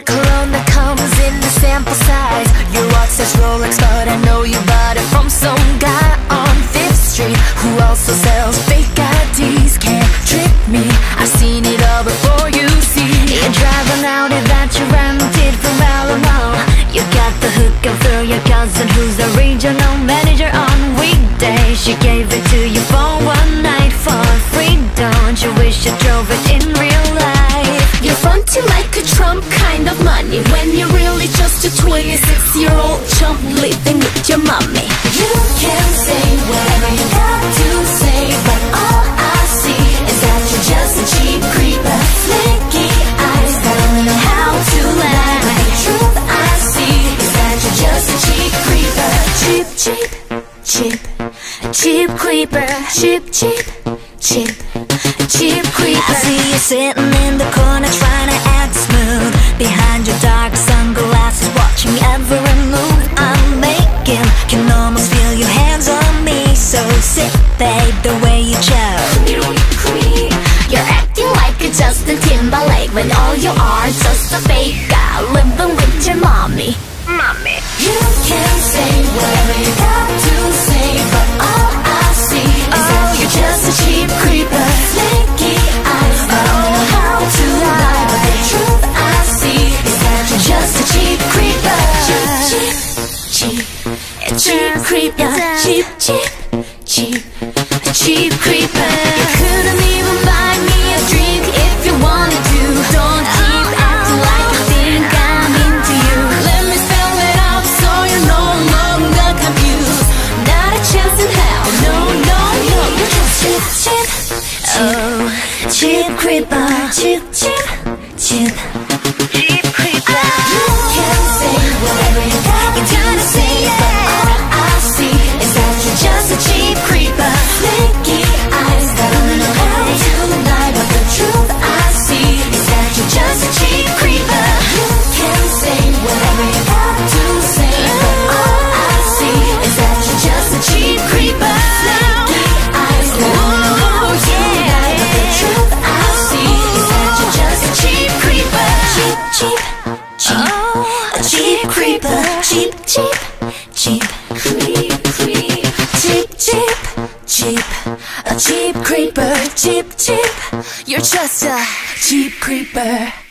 me cologne that comes in the sample size. Your watch says Rolex but I know you bought it from some guy on 5th Street Who also sells fake IDs Can't trick me, I've seen it all before you see. You're driving out of that you rented from Alamo. You got the hookup through your cousin who's the regional manager on weekdays? She gave it just a 26-year-old chump living with your mommy. You can say whatever you got to say But all I see is that you're just a cheap creeper Flaky eyes only know how to lie But the truth I see is that you're just a cheap creeper Cheap, cheap, cheap Cheap creeper Cheap, cheap, cheap Cheap creeper I see you sitting in the corner babe the way you chose. You're acting like a Justin Timberlake When all you are is just a fake guy Living with your mommy. Mommy. You can say whatever you got to say But all I see is that oh. you're just a cheap creeper. Flaky eyes that don't know how to lie But the truth I see is that you're just a cheap creeper. Cheap, cheap, cheap Cheap creeper cheap, cheap Cheap creeper You couldn't even buy me a drink if you wanted to Don't keep acting like you think I'm into you. Let me spell it out so you're no longer confused Not a chance in hell, no, no, no. You're just oh Cheap creeper, Cheap creeper Cheap, cheap, cheap A cheap creeper. Cheap, cheap, cheap Creep, creep Cheap, cheap, cheap A cheap creeper. Cheap, cheap You're just a cheap creeper